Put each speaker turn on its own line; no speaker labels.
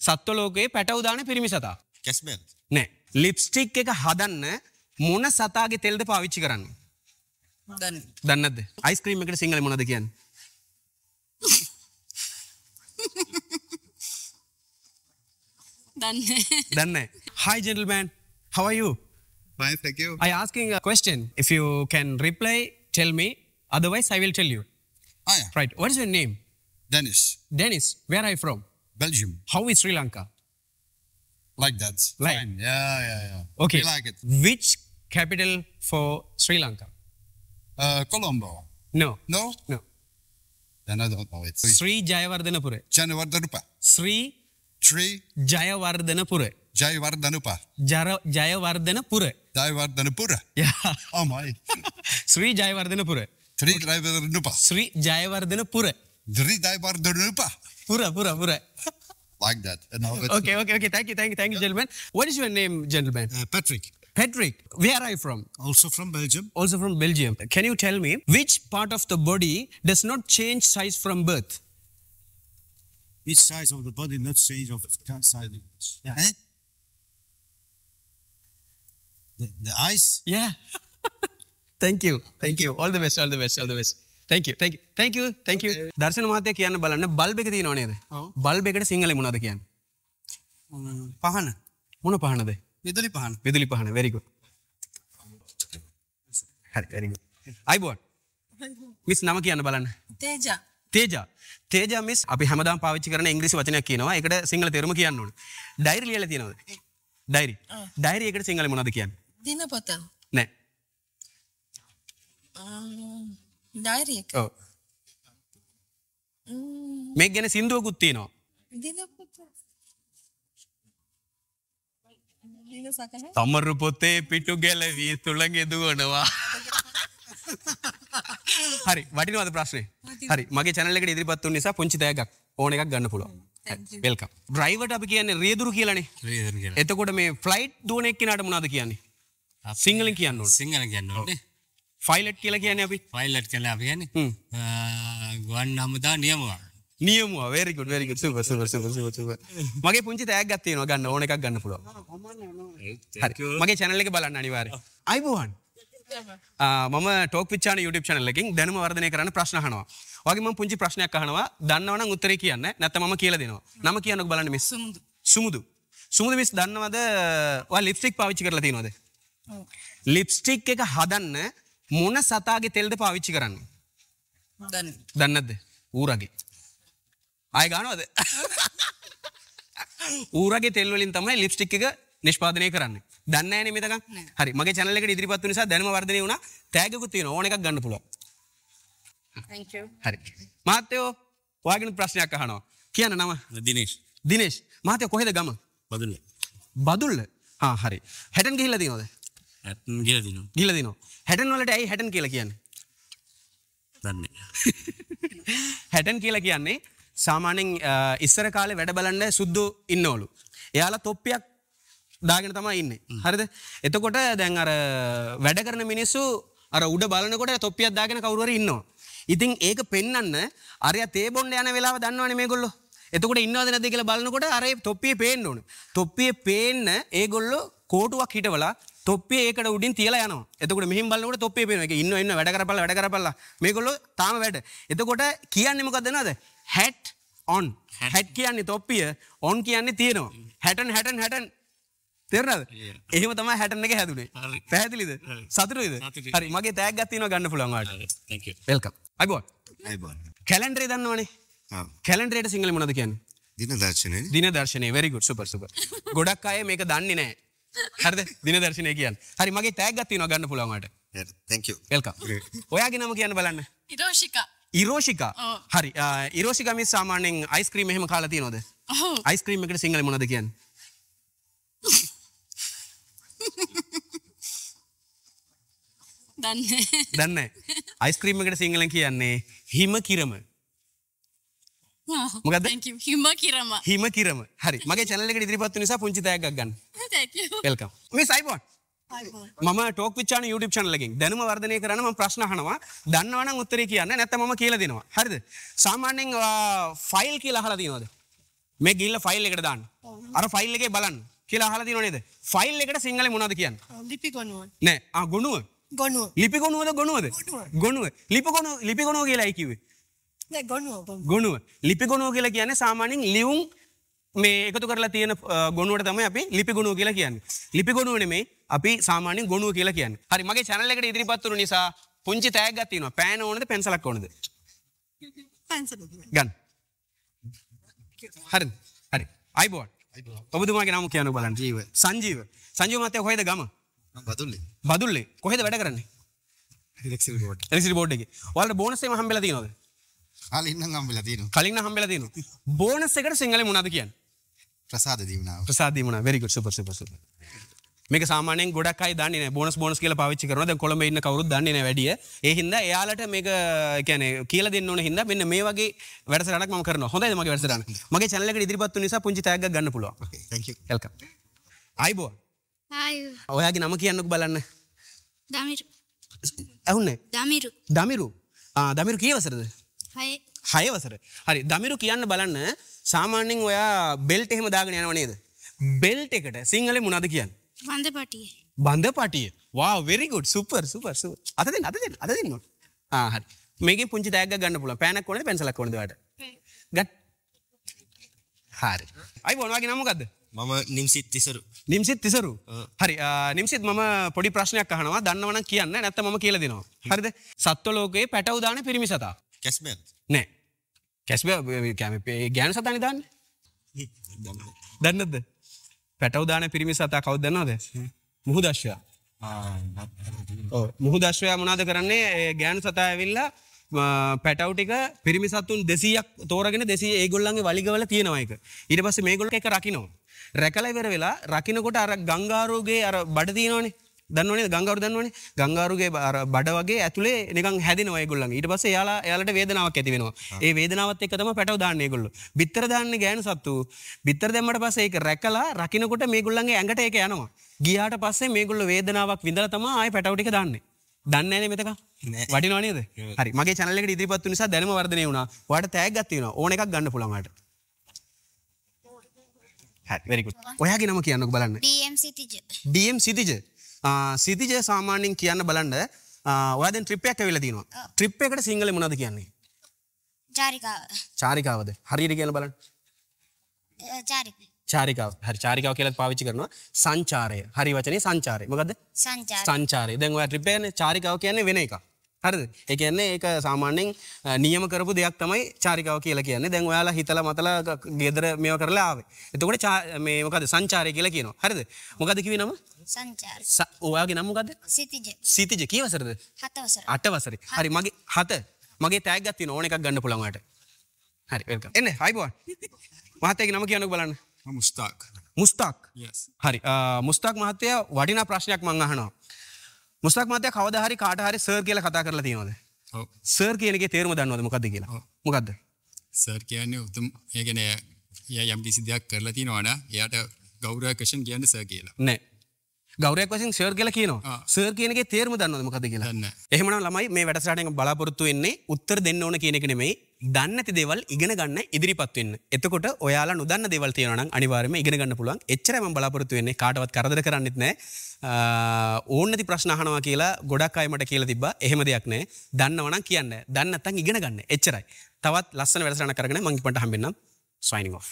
සත්ව ලෝකයේ පැටවුදාන පිරිමි සතා.
කැස්බෙල්
නෑ. ලිප්ස්ටික් එක හදන්න මොන සතාගේ තෙල්ද පාවිච්චි කරන්න.
දන්න
දන්නද අයිස්ක්‍රීම් එකට සිංහල මොනද කියන්න.
දන්න
දන්න. Hi gentleman, how are you?
Fine, thank you.
I asking a question. If you can reply, tell me. Otherwise, I will tell you.
Ah, yeah.
Right. What is your name?
Dennis,
Dennis. Where are you from?
Belgium.
How is Sri Lanka?
Like that.
Like-
Fine. Yeah, yeah, yeah.
Okay.
We like it.
Which capital for Sri Lanka?
Uh, Colombo.
No.
No?
No.
Then I don't know it.
Sri Jayawardhanapura.
Janavardhanupa.
Sri
Tree
Jayawardhanapura.
Jayavardhanupa.
Jara Jayawardhanapura.
Jayavardhanapura.
Yeah.
Oh my.
Sri Jayawardhanapura.
Three Jayavardhanupa.
Sri Jayawardhanapura.
Three Jayavardhanupa.
Pura, pura, pura.
Like that. And now it's,
Okay, okay, okay. Thank you, thank you, thank you, gentlemen. What is your name, gentlemen?
Uh, Patrick,
Patrick. Where are you from?
also from Belgium.
Also from Belgium. Can you tell me which part of the body does not change size from birth?
Which size of the body not change of size. Yeah.
Eh?
The, the eyes.
Yeah. thank you. Thank you. All the best, all the best, all the best. Thank you. Thank you. Thank you. Thank you. දර්ශන මහත්තයා කියන්න බලන්න bulb එක තියෙනව නේද? Bulb එකට සිංහලෙන් මොනවද කියන්නේ?
පහන
මොන පහනද?
විදුලි පහන
විදුලි පහන. very good. හරි, very good. අයිබෝන්. මිස් නම කියන්න බලන්න.
තේජා
තේජා. තේජා මිස් අපි හැමදාම පාවිච්චි කරන ඉංග්‍රීසි වචනයක් කියනවා. ඒකට සිංහල තේරුම කියන්න ඕනේ. ඩයරි ලියලා තියෙනවද? ඩයරි. ඩයරි එකට සිංහල මොනවද කියන්නේ?
දිනපොත
නෑ.
ඩයිරිය එක
ඔව්. මේක ගැන සින්දුවකුත් තියෙනවා.
දිනපොත දින සකහ
තමරු පොතේ පිටු ගැලවී තුළඟ දුවනවා. හරි වටිනවද ප්‍රශ්නේ? හරි මගේ channel එකට ඉදිරිපත් වුන නිසා පුංචි තෑග්ගක් ඕන එකක් ගන්න පුළුවන්. වෙල්කම්. ඩ්‍රයිවර්ට අපි කියන්නේ රියදුරු කියලානේ. එතකොට මේ ෆ්ලයිට් දුවන එක්කිනාට මොනවද කියන්නේ? සිංහලෙන් කියන්න ඕනේ.
සිංහල කියන්න ඕනේ
ෆයිලට් කියලා කියන්නේ අපි
පයිලට් කළ අපි කියන්නේ
හ්ම්.
ගුවන් හමුදා නියමවා
නියමුව very good very good super super super super super මගේ පුංචි තෑග්ගක් තියෙනවා ගන්න ඕන එකක් ගන්න පුළුවන්. මගේ channel එක බලන්න අනිවාර්යයෙන්. අයිබෝවන්. මම ටෝක් පිච්චාන YouTube channel එකකින් දැනුම වර්ධනය කරන්න ප්‍රශ්න අහනවා. වගේ මම පුංචි ප්‍රශ්නයක් අහනවා. දන්නවනම් උත්තරේ කියන්න. නැත්නම් මම කියලා දෙනවා. නම කියන්නකෝ බලන්න මිස්.
සුමුදු
සුමුදු. සුමුදු මිස් දන්නවද ඔයා ලිප්ස්ටික් පාවිච්චි කරලා තියෙනවද? ලිප්ස්ටික් එක හදන්න මොන සතාගේ තෙල්ද පාවිච්චි කරන්නේ?
දන්න
දන්නද? ඌරගේ. ආය ගන්නවද? ඌරගේ තෙල් වලින් තමයි ලිප්ස්ටික් එක නිෂ්පාදනය කරන්නේ. දන්නේ නැනේ මෙතකන්. හරි. මගේ channel එකට ඉදිරිපත් නිසා දැනුම වර්ධනය වුණා. තෑග්ගකුත් තියෙනවා. ඕන එකක් ගන්න පුළුවන්.
thank you
හරි. මහත්තයෝ ඔයාගෙන ප්‍රශ්නයක් අහනවා. කියන්න නම.
දිනේශ්
දිනේෂ්. මහත්තයෝ කොහෙද ගම?
බදුල
බදුල්ල. ආ හරි. හැටන් ගිහිල්ලා තියෙනවද?
කියල දිනු
ගිහිල්ලා දිනවා. හැටන් වලට ඇයි හැටන් කියලා කියන්නේ?
දන්නේ
හැටන් කියලා කියන්නේ සාමානෙන් ඉස්සර කාලේ වැඩ බලන්න සුද්දු ඉන්නවලු. එයාලා තොප්පියක් දාගෙන තමයි ඉන්නේ. හරිද? එතකොට දැන් අර වැඩ කරන මිනිස්සු අර උඩ බලනකොට තොප්පියක් දාගෙන කවුරු හරි ඉන්නවා. ඉතින් ඒක පෙන්වන්න අරයා තේ බොන්න යන වෙලාව දන්නවනේ මේගොල්ලෝ. එතකොට ඉන්නවද නැද්ද කියලා බලනකොට අර තොප්පියේ පේන්න ඕනේ. තොප්පියේ පේන්න ඒගොල්ලෝ කෝටුවක් හිටවලා තොප්පිය ඒකට උඩින් තියලා යනවා. එතකොට මෙහින් බලනකොට තොප්පිය පේනවා. ඒක ඉන්න ඉන්න වැඩ කරපල්ලා වැඩ කරපල්ලා. මේගොල්ලෝ තාම වැඩ. එතකොට කියන්නේ මොකක්ද දන්නවද? hat on. hat කියන්නේ තොප්පිය on කියන්නේ තියෙනවා. හැටන් හැටන් හැටන් තේරෙනවද? එහෙම තමයි හැටන් එක හැදුනේ. පැහැදිලිද? සතුටුයිද?
සතුටුයි.
හරි මගේ තෑග්ගක් තියෙනවා ගන්න පුළුවන් ඔයාලට.
තැක
වෙල්කම්. අයිබෝන්.
අයිබෝන්.
කැලෙන්ඩරේ දන්නවනේ.
ආ.
කැලෙන්ඩරේට සිංහල මොනවද කියන්නේ?
දින දර්ශනයේ
දින දර්ශනය very good super super. ගොඩක් අය මේක දන්නේ නැහැ. හරිද? දින දර්ශනය කියන්නේ. හරි මගේ තෑග්ගක් තියෙනවා ගන්න
you.
වෙල්කම්. ඔයාගේ නම කියන්න බලන්න.
ඉරෝෂිකා
ඉරෝෂිකා. හරි. ඉරෝෂිකා මිස් සාමාන්‍යයෙන් අයිස්ක්‍රීම් එහෙම කාලා තියෙනවද?
ඔව්
අයිස්ක්‍රීම් එකට සිංහල මොනවද කියන්නේ?
දන්නේ
දන්නේ නැහැ. අයිස්ක්‍රීම් එකට සිංහලෙන් කියන්නේ හිම කිරම.
you හිම කිරම
හිම කිරම. හරි. මගේ channel එකට ඉදිරිපත් වෙන නිසා පුංචි තෑග්ගක් ගන්න. වෙල්කම්. මිස් අයිබෝන්. මම ටෝක් විචාන YouTube channel එකෙන්. දැනුම වර්ධනය කරන්න මම ප්‍රශ්න අහනවා. දන්නවනම් උත්තරේ කියන්න නැත්නම් මම කියලා දෙනවා. හරිද? සාමාන්‍යයෙන් ෆයිල් කියලා අහලා තියෙනවද? මේ ගිල්ල ෆයිල් එකට දාන්න. අර ෆයිල් එකේ බලන්න. කියලා අහලා තියෙනව නේද? ෆයිල් එකට සිංහලෙන් මොනවද කියන්නේ?
ලිපි ගොනුවන්
නෑ. ආ ගොනුව.
ගොනුව.
ලිපි ගොනුවද ගොනුවද? ගොනුව. ලිපි ගොනුව ලිපි ගොනුව කියලායි කිව්වේ.
නෑ ගොනුව
ගොනුව. ලිපි ගොනුව කියලා කියන්නේ සාමාන්‍යයෙන් ලියුම් මේ එකතු කරලා තියෙන ගොනුවට තමයි අපි ලිපි ගොනුව කියලා කියන්නේ. ලිපි ගොනුව නෙමෙයි අපි සාමාන්‍යයෙන් ගොනුව කියලා කියන්නේ. හරි මගේ channel එකට ඉදිරිපත් වුණු නිසා පුංචි තෑග්ගක් තියෙනවා. පෑන ඕනද පෙන්සලක් ඕනද?
පැන්සල
ගන්න. හරිද? හරි. අයිබෝන්. ඔබතුමාගේ නම කියන්න බලන්න. ජීව. සංජීව. සංජීව මහත්තයා කොහෙද ගම?
බදුල්ලේ
බදුල්ලේ. කොහෙද වැඩ කරන්නේ?
ඉලෙක්සිල් බෝඩ්
එලෙක්ට්‍රිසිටි බෝඩ් එකේ. ඔයාලට බෝනස් එකම හම්බෙලා තියෙනවද?
කාලේ ඉන්නම් හම්බෙලා තියෙනවා
කලින් නම් හම්බෙලා තියෙනවා. බෝනස් එකට සිංහලෙන් මොනවද කියන්නේ?
ප්‍රසාද දීවනාව
ප්‍රසාද දීමන very good. Super super super. මේක සාමාන්‍යයෙන් ගොඩක් අය දන්නේ නැහැ බෝනස් බෝනස් කියලා පාවිච්චි කරනවා. දැන් කොළඹ ඉන්න කවුරුත් දන්නේ නැහැ වැඩිය. ඒ හින්දා එයාලට මේක කියන්නේ කියලා දෙන්න ඕන හින්දා මෙන්න මේ වගේ වැඩසටහනක් මම කරනවා. හොඳයිද මගේ වැඩසටහන? මගේ channel එකට ඉදිරිපත් නිසා පුංචි තෑග්ගක් ගන්න පුළුවන්.
Thank you.
වෙල්කම් ආයිබෝ
ආයු
ඔයාගේ නම කියන්නකෝ බලන්න. ඇහුන්නේ?
දමිරු.
දමිරු. ආ දමිරු කී වසරද
හය?
හය වසර. හරි දමිරු කියන්න බලන්න සාමාන්‍යයෙන් ඔයා බෙල්ට් එහෙම දාගෙන යනව නේද? බෙල්ට් එකට සිංහලෙන් මොනවද කියන්නේ?
වන්ද පටිය
බඳ පටිය වා වෙරිගුඩ් සුපර් සුපර් සු අත දෙන්න අත දෙන්න අත දෙන්න ආ හරි. මේකෙන් පුංචි තෑග්ගක් ගන්න පුළුවන්. පෑනක් පෙන්සලක් ඕනද ඔයාලට ගත් හරි. අයි මොනවාගේ නම මොකද්ද?
මම නිම්සිත් තිසරු.
නිම්සිත් තිසරු? හරි නිම්සිත් මම පොඩි ප්‍රශ්නයක් අහනවා. දන්නවනම් කියන්න නැත්නම් මම කියලා දෙනවා. හරිද? සත්ව ලෝකයේ පැටව දාන පිරිමි සතා
කැස්බැල්
නෑ. කැස්බ ගෑන සතානි දාන්න දන්නද පැටව දාන පිරිමි සතා කවුද දන්නවද? මුහුදශ්වයා. ඔව්. මුහුදශ්වයා මොනවද කරන්නේ? ගෑනු සතා ඇවිල්ලා ම, පැටව් ටික පිරිමි සතුන් 200ක් තෝරගෙන 200 ඒගොල්ලන්ගේ වලිගවල තියෙනවා ඒක. ඊට පස්සේ මේගොල්ලෝ එක රකින්නවා. රැකලා ඉවර වෙලා රකින්නකොට අර ගංගාරුගේ අර බඩ තියෙනවනේ. දන්නවනේ ගංගාරු දන්නවනේ. ගංගාරුගේ බඩ වගේ ඇතුලේ නිකන් හැදෙනවා ඒගොල්ලන්ගේ. ඊට පස්සේ එයාලා එයාලට වේදනාවක් ඇති වෙනවා. ඒ වේදනාවත් එක්ක තමයි පැටව දාන්නේ ඒගොල්ලෝ. බිත්තර දාන්නේ ගෑනු සත්තු. බිත්තර දැම්මට පස්සේ ඒක රැකලා රකින්නකොට මේගොල්ලන්ගේ ඇඟට ඒක යනවා. ගියාට පස්සේ මේගොල්ලෝ වේදනාවක් විඳලා තමයි ආයෙ පැටව ටික දාන්නේ. දන්නේ නැනේ මෙතක?
නෑ.
වටිනව නේද? හරි. මගේ channel එකට ඉදිරිපත් වුන නිසා දැනුම වර්ධනය වුණා. ඔයාලට තෑග්ගක් තියෙනවා. ඕන එකක් ගන්න පුළුවන් ඔයාලට. හරි. very good. ඔයාගේ නම කියන්නකෝ බලන්න.
ඩම් සිතිජ
DM සිතිජ. ආ, සිතිජ සාමාන්‍යයෙන් කියන්න බලන්න ආ, ඔයා දැන් ට්‍රිප් එකක් ඇවිල්ලා තියෙනවා. ට්‍රිප් එකට සිංහලෙන් මොනවද කියන්නේ?
චාරිකාව
චාරිකාවද? හරියට කියන්න බලන්න.
චාරික
චාරිකාව. හරි චාරිකාව කියලා පාවිච්චි කරනවා. සංචාරය. හරි වචනේ සංචාරය.
සංචාර
සංචාරය. දැන් ඔයා ට්‍රිප් එකනේ චාරිකාව කියන්නේ වෙන එකක්. හරිද? ඒ කියන්නේ ඒක සාමාන්‍යයෙන් අ, නියම කරපු දෙයක් තමයි චාරිකාව කියලා කියන්නේ. දැන් ඔයාලා හිතලා මතලා ගෙදර මේව කරලා ආවේ. එතකොට මේ මොකද්ද සංචාරය කියලා කියනවා. හරිද? මොකද්ද කිව්වේ නම?
සංචාර
ඔයාගේ නම මොකද්ද?
සිතිජ
සිතිජ කී වසරද?
හතවසර
අට වසරේ. හරි මගේ හත. මගේ තෑග්ගක් තියෙනවා ඕන එකක් ගන්න පුළුවන් ඔයාලට. හරි වෙල්කම්. එන්න හයිබෝන්. මහත්තයාගේ නම කියන්නකෝ බලන්න.
මුස්තාක්
මුස්තාක්.
yes
හරි මුස්තාක් මහත්තයා වටිනා ප්‍රශ්නයක් මං අහනවා. මුස්තාක් මහත්තයා කවදා හරි කාට හරි සර් කියලා කතා කරලා තියෙනවද? සර් කියන එකේ තේරුම දන්නවද මොකද්ද කියලා?
ඔව්.
මොකද්ද?
සර් කියන්නේ උතුම් ඒ කියන්නේ එයා යම් කිසි දෙයක් කරලා තිනවනම් එයාට ගෞරවකෂන් කියන්නේ සර් කියලා.
නෑ. ගෞරවයක් වශයෙන් සර් කියලා කියනවා. සර් කියන එකේ තේරුම දන්නවද මොකද්ද කියලා?
දන්නේ
එහෙමනම් ළමයි මේ වැඩසටහනෙන් බලාපොරොත්තු වෙන්නේ උත්තර දෙන්න ඕන කියන එක නෙමෙයි දන්නේ නැති දේවල් ඉගෙන ගන්න ඉදිරිපත් වෙන්න. එතකොට ඔයාලා නොදන්න දේවල් තියෙනවා නම් අනිවාර්යයෙන්ම ඉගෙන ගන්න පුළුවන්. එච්චරයි මම බලාපොරොත්තු වෙන්නේ. කාටවත් කරදර කරන්නෙත් නැහැ. ඕන නැති ප්‍රශ්න අහනවා කියලා ගොඩක් අය මට කියලා තිබ්බා. එහෙම දෙයක් නැහැ. දන්නව නම් කියන්න. දන්නේ නැත්නම් ඉගෙන ගන්න. එච්චරයි. තවත් ලස්සන වැඩසටහනක් අරගෙන මම ඉක්මනට හම්බෙන්නම්. signing off